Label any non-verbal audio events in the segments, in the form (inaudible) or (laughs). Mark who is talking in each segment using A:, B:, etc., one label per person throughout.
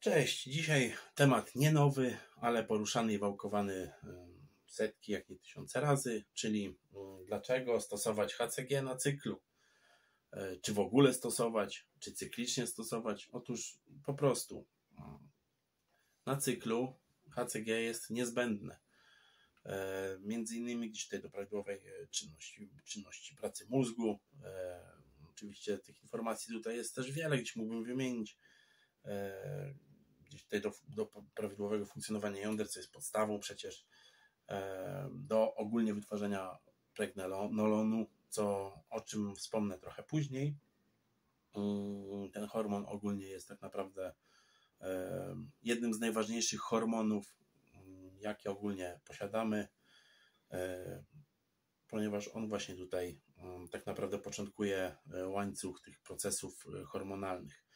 A: Cześć, dzisiaj temat nie nowy, ale poruszany i wałkowany setki, jak nie tysiące razy, czyli dlaczego stosować HCG na cyklu. E, czy w ogóle stosować, czy cyklicznie stosować? Otóż po prostu na cyklu HCG jest niezbędne. E, między innymi gdzieś tutaj do prawidłowej e, czynności, czynności pracy mózgu. Oczywiście tych informacji tutaj jest też wiele, gdzieś mógłbym wymienić gdzieś tutaj do, do prawidłowego funkcjonowania jąder, co jest podstawą przecież e, do ogólnie wytwarzania pregnenolonu, co, o czym wspomnę trochę później. Mm, ten hormon ogólnie jest tak naprawdę e, jednym z najważniejszych hormonów, mm, jakie ogólnie posiadamy, e, ponieważ on właśnie tutaj mm, tak naprawdę początkuje łańcuch tych procesów hormonalnych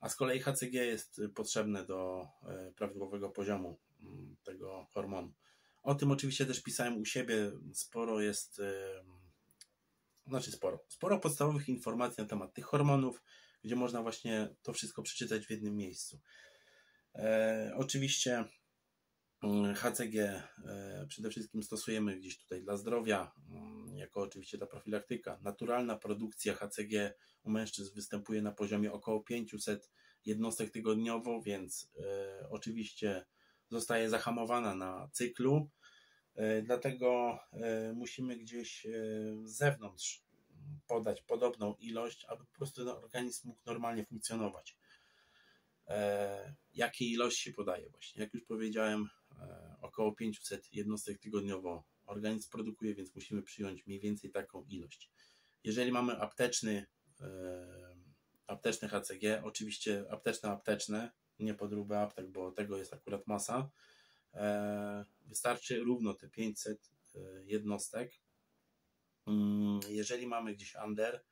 A: a z kolei HCG jest potrzebne do e, prawidłowego poziomu mm, tego hormonu. O tym oczywiście też pisałem u siebie. Sporo jest, e, znaczy sporo, sporo podstawowych informacji na temat tych hormonów, gdzie można właśnie to wszystko przeczytać w jednym miejscu. E, oczywiście HCG e, przede wszystkim stosujemy gdzieś tutaj dla zdrowia, mm, jako oczywiście ta profilaktyka. Naturalna produkcja HCG u mężczyzn występuje na poziomie około 500 jednostek tygodniowo, więc e, oczywiście zostaje zahamowana na cyklu. Dlatego musimy gdzieś z zewnątrz podać podobną ilość, aby po prostu organizm mógł normalnie funkcjonować. Jakie ilości podaje właśnie? Jak już powiedziałem, E, około 500 jednostek tygodniowo organizm produkuje, więc musimy przyjąć mniej więcej taką ilość. Jeżeli mamy apteczny, e, apteczny HCG, oczywiście apteczne apteczne, nie podróbę aptek, bo tego jest akurat masa, e, wystarczy równo te 500 jednostek. Mm, jeżeli mamy gdzieś under,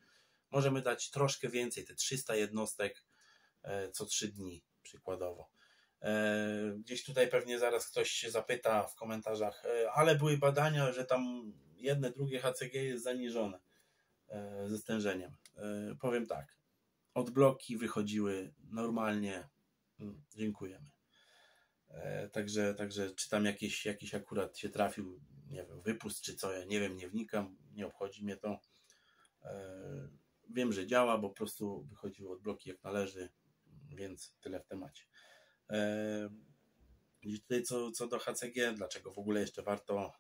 A: możemy dać troszkę więcej, te 300 jednostek co 3 dni przykładowo. E, gdzieś tutaj pewnie zaraz ktoś się zapyta w komentarzach, e, ale były badania, że tam jedne, drugie HCG jest zaniżone e, ze stężeniem. Powiem tak, odbloki wychodziły normalnie, mm, dziękujemy. Także, także czy tam jakiś, jakiś akurat się trafił, nie wiem, wypust czy co, ja nie wiem, nie wnikam, nie obchodzi mnie to. Wiem, że działa, bo po prostu wychodziły odbloki jak należy, więc tyle w temacie. I tutaj co, co do HCG, dlaczego w ogóle jeszcze warto,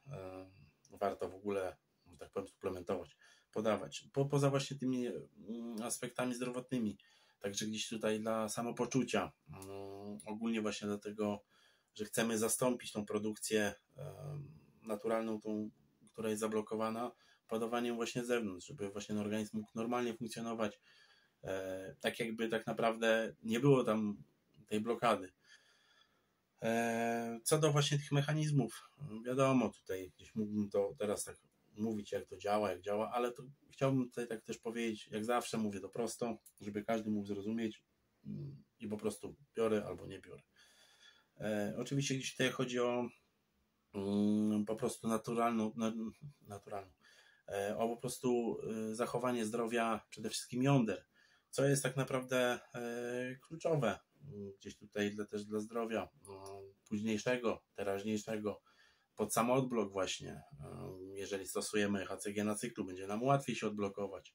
A: warto w ogóle, tak powiem, suplementować, podawać. Po, poza właśnie tymi mm, aspektami zdrowotnymi, także gdzieś tutaj dla samopoczucia, mm, ogólnie właśnie dlatego, że chcemy zastąpić tą produkcję naturalną, tą, która jest zablokowana, podawaniem właśnie z zewnątrz, żeby właśnie organizm mógł normalnie funkcjonować, tak jakby tak naprawdę nie było tam tej blokady. E, co do właśnie tych mechanizmów, wiadomo, tutaj gdzieś mógłbym to teraz tak mówić, jak to działa, jak działa, ale to chciałbym tutaj tak też powiedzieć, jak zawsze mówię to prosto, żeby każdy mógł zrozumieć mm, i po prostu biorę albo nie biorę. E, oczywiście gdzieś tutaj chodzi o mm, po prostu naturalną, naturalną e, o po prostu zachowanie zdrowia przede wszystkim jąder, co jest tak naprawdę kluczowe gdzieś tutaj dla, też dla zdrowia no, późniejszego, teraźniejszego, pod sam odblok właśnie. No, jeżeli stosujemy HCG na cyklu, będzie nam łatwiej się odblokować.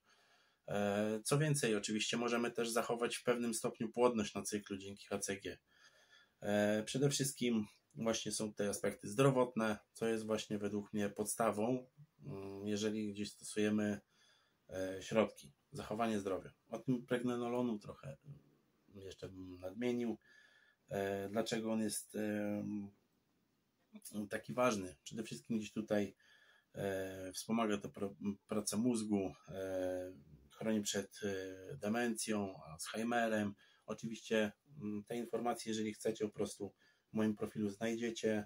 A: E, co więcej, oczywiście możemy też zachować w pewnym stopniu płodność na cyklu dzięki HCG. E, przede wszystkim właśnie są te aspekty zdrowotne, co jest właśnie według mnie podstawą, mm, jeżeli gdzieś stosujemy e, środki. Zachowanie zdrowia. O tym pregnenolonu trochę jeszcze bym nadmienił. E, dlaczego on jest taki ważny? Przede wszystkim gdzieś tutaj e, wspomaga to pracę mózgu, e, chroni przed demencją, Alzheimerem. Oczywiście te informacje, jeżeli chcecie, po prostu w moim profilu znajdziecie,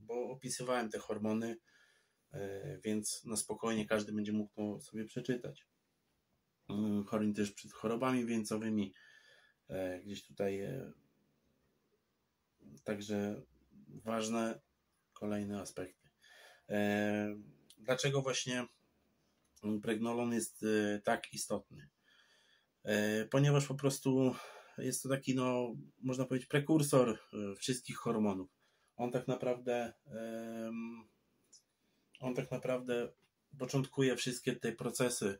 A: bo opisywałem te hormony, więc na spokojnie każdy będzie mógł to sobie przeczytać. Chroni też przed chorobami wieńcowymi, E, gdzieś tutaj e, także ważne kolejne aspekty. E, dlaczego właśnie pregnolon jest tak istotny? Ponieważ po prostu jest to taki, no, można powiedzieć, prekursor wszystkich hormonów. On tak naprawdę, on tak naprawdę początkuje wszystkie te procesy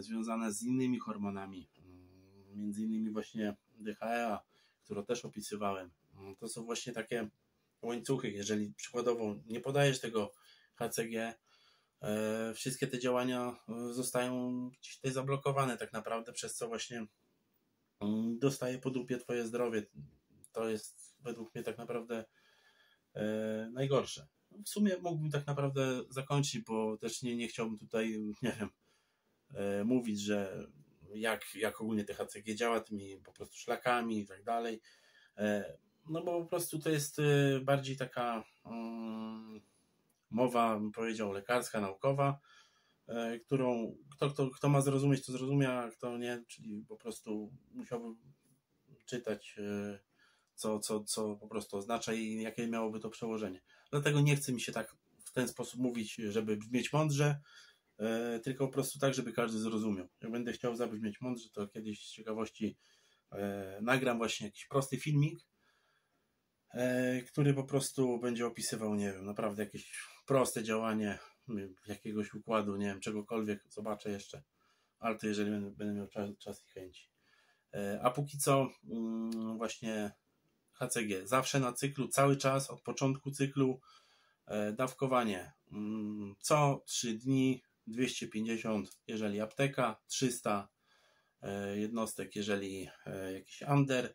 A: związane z innymi hormonami, mm, między innymi właśnie DHEA, którą też opisywałem. Mm, to są właśnie takie łańcuchy. Jeżeli przykładowo nie podajesz tego HCG, e, wszystkie te działania zostają gdzieś tutaj zablokowane tak naprawdę, przez co właśnie mm, dostaje po dupie twoje zdrowie. To jest według mnie tak naprawdę e, najgorsze. W sumie mógłbym tak naprawdę zakończyć, bo też nie, nie chciałbym tutaj, nie wiem, e, mówić, że jak, jak ogólnie THCG działa, tymi po prostu szlakami i tak dalej. No bo po prostu to jest bardziej taka um, mowa, bym powiedział, lekarska, naukowa, e, którą kto, kto, kto ma zrozumieć, to zrozumie, a kto nie, czyli po prostu musiałby czytać, e, co, co, co po prostu oznacza i jakie miałoby to przełożenie. Dlatego nie chce mi się tak w ten sposób mówić, żeby brzmieć mądrze, e, tylko po prostu tak, żeby każdy zrozumiał. Jak będę chciał zabrzmieć mądrze, to kiedyś z ciekawości nagram właśnie jakiś prosty filmik, który po prostu będzie opisywał, nie wiem, naprawdę jakieś proste działanie jakiegoś układu, nie wiem, czegokolwiek, zobaczę jeszcze, ale to jeżeli będę, będę miał czas, czas i chęci. E, a póki co mm, właśnie HCG, zawsze na cyklu, cały czas, od początku cyklu e, dawkowanie mm, co 3 dni 250, jeżeli apteka, 300 e, jednostek, jeżeli jakiś under.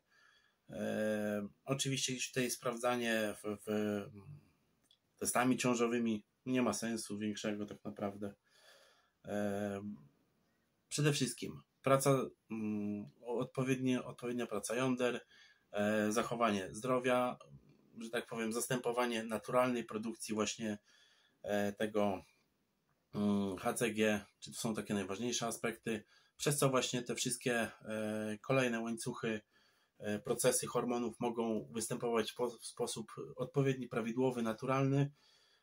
A: Oczywiście tutaj sprawdzanie w, w testami ciążowymi nie ma sensu większego tak naprawdę. Przede wszystkim praca, mm, odpowiednie, odpowiednia praca jąder, e, zachowanie zdrowia, że tak powiem, zastępowanie naturalnej produkcji właśnie e, tego HCG, czy to są takie najważniejsze aspekty, przez co właśnie te wszystkie e, kolejne łańcuchy, procesy hormonów mogą występować w sposób odpowiedni, prawidłowy, naturalny,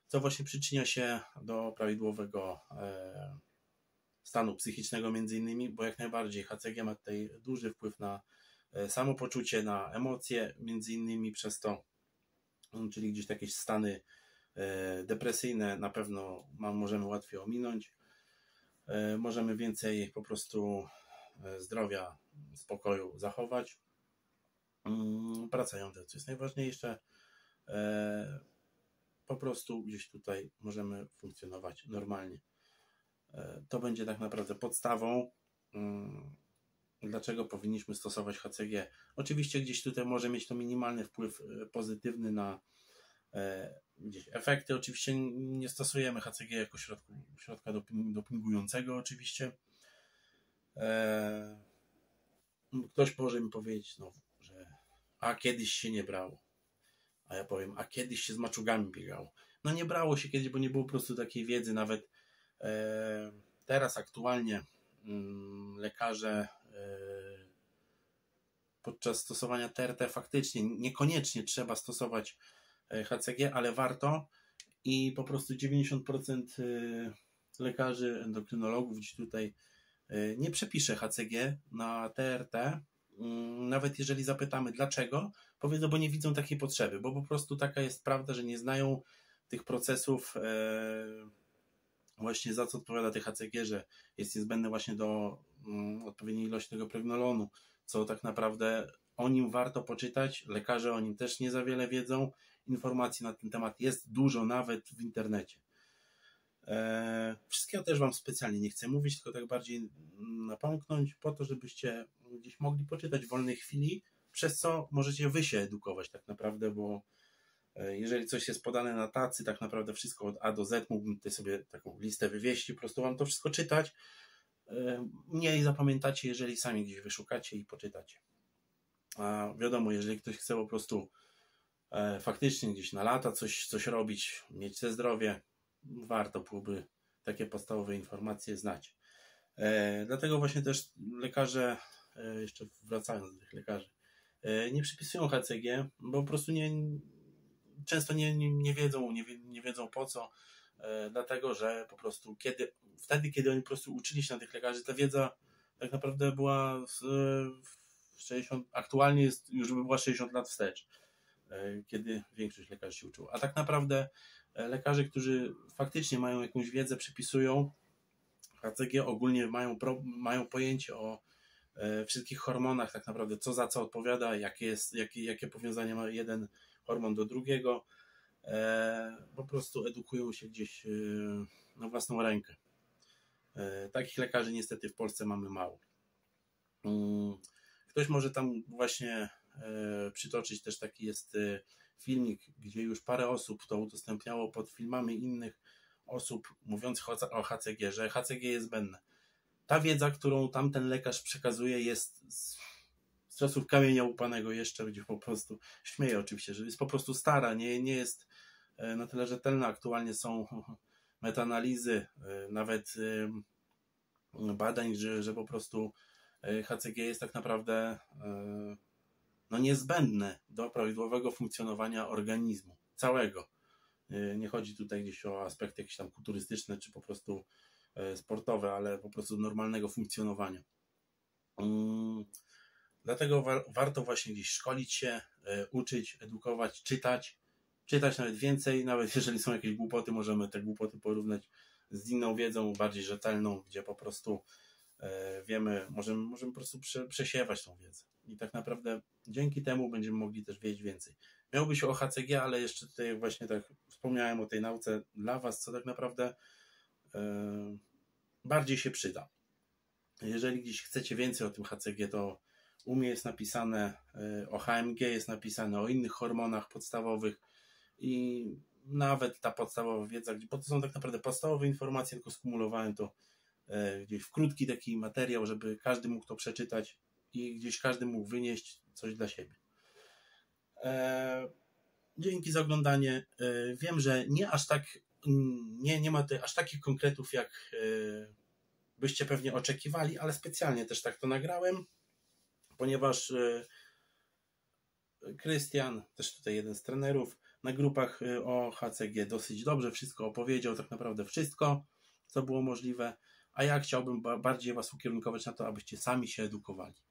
A: co właśnie przyczynia się do prawidłowego e, stanu psychicznego między innymi, bo jak najbardziej HCG ma tutaj duży wpływ na e, samopoczucie, na emocje między innymi przez to, czyli gdzieś jakieś stany e, depresyjne na pewno możemy łatwiej ominąć. Możemy więcej po prostu zdrowia, spokoju zachować. Mm, praca jąder, co jest najważniejsze po prostu gdzieś tutaj możemy funkcjonować normalnie. E, to będzie tak naprawdę podstawą, mm, dlaczego powinniśmy stosować HCG. Oczywiście gdzieś tutaj może mieć to minimalny wpływ e, pozytywny na e, gdzieś efekty. Oczywiście nie stosujemy HCG jako środku, środka dopingującego oczywiście. Ktoś może mi powiedzieć, no, że a kiedyś się nie brało. A ja powiem, a kiedyś się z maczugami biegało. No nie brało się kiedyś, bo nie było po prostu takiej wiedzy. Nawet e, teraz aktualnie mm, lekarze e, podczas stosowania TRT faktycznie niekoniecznie trzeba stosować e, HCG, ale warto. I po prostu 90% e, lekarzy, endokrynologów gdzieś tutaj e, nie przepisze HCG na TRT, Mm, nawet jeżeli zapytamy dlaczego, powiedzą, bo nie widzą takiej potrzeby, bo po prostu taka jest prawda, że nie znają tych procesów, e, właśnie za co odpowiada THCG, że jest niezbędne właśnie do mm, odpowiedniej ilości tego pregnolonu, co tak naprawdę o nim warto poczytać, lekarze o nim też nie za wiele wiedzą, informacji na ten temat jest dużo nawet w internecie. E, wszystkiego też Wam specjalnie nie chcę mówić, tylko tak bardziej napomknąć po to, żebyście gdzieś mogli poczytać w wolnej chwili, przez co możecie Wy się edukować tak naprawdę, bo e, jeżeli coś jest podane na tacy, tak naprawdę wszystko od A do Z, mógłbym tutaj sobie taką listę wywieźć po prostu Wam to wszystko czytać. E, mniej zapamiętacie, jeżeli sami gdzieś wyszukacie i poczytacie. A wiadomo, jeżeli ktoś chce po prostu faktycznie gdzieś na lata coś, coś robić, mieć te zdrowie, warto byłoby takie podstawowe informacje znać. E, dlatego właśnie też lekarze, e, jeszcze wracając do tych lekarzy, e, nie przypisują HCG, bo po prostu nie, często nie, nie, nie wiedzą, nie, nie wiedzą po co, dlatego że po prostu kiedy, wtedy, kiedy oni po prostu uczyli się na tych lekarzy, ta wiedza tak naprawdę była 60, aktualnie jest, już by była 60 lat wstecz, e, kiedy większość lekarzy się uczyła. A tak naprawdę e, lekarze, którzy faktycznie mają jakąś wiedzę, przypisują HCG, ogólnie mają, mają pojęcie o e, wszystkich hormonach, tak naprawdę co za co odpowiada, jakie, jest, jakie, jakie powiązanie ma jeden hormon do drugiego, po prostu edukują się gdzieś na własną rękę. Takich lekarzy niestety w Polsce mamy mało. Mm, ktoś może tam właśnie e, przytoczyć też taki jest e, filmik, gdzie już parę osób to udostępniało pod filmami innych osób mówiących o HCG, że HCG jest zbędne. Ta wiedza, którą tamten lekarz przekazuje, jest z, czasów kamienia upanego jeszcze, gdzie po prostu śmieję oczywiście, że jest po prostu stara, nie, nie jest e, na tyle rzetelna. Aktualnie są (laughs) metaanalizy, nawet badań, że, że po prostu E, HCG jest tak naprawdę e, no, niezbędne do prawidłowego funkcjonowania organizmu całego. E, nie chodzi tutaj gdzieś o aspekty jakieś tam kulturystyczne czy po prostu sportowe, ale po prostu normalnego funkcjonowania. Mm, dlatego war, warto właśnie gdzieś szkolić się, uczyć, edukować, czytać, czytać nawet więcej, nawet (laughs) jeżeli są jakieś głupoty, możemy te głupoty porównać z inną wiedzą, bardziej rzetelną, gdzie po prostu E, wiemy, możemy, możemy po prostu prze, przesiewać tą wiedzę. I tak naprawdę dzięki temu będziemy mogli też wiedzieć więcej. Miałby być o HCG, ale jeszcze tutaj właśnie tak wspomniałem o tej nauce dla Was, co tak naprawdę e, bardziej się przyda. Jeżeli gdzieś chcecie więcej o tym HCG, to u mnie jest napisane e, o HMG, jest napisane o innych hormonach podstawowych i nawet ta podstawowa wiedza, bo to są tak naprawdę podstawowe informacje, tylko skumulowałem to E, gdzieś w krótki taki materiał, żeby każdy mógł to przeczytać i gdzieś każdy mógł wynieść coś dla siebie. E, dzięki za oglądanie. E, wiem, że nie aż tak, nie, nie ma tutaj aż takich konkretów, jak byście pewnie oczekiwali, ale specjalnie też tak to nagrałem, ponieważ Krystian, też tutaj jeden z trenerów, na grupach o HCG dosyć dobrze wszystko opowiedział, tak naprawdę wszystko, co było możliwe a ja chciałbym bardziej Was ukierunkować na to, abyście sami się edukowali.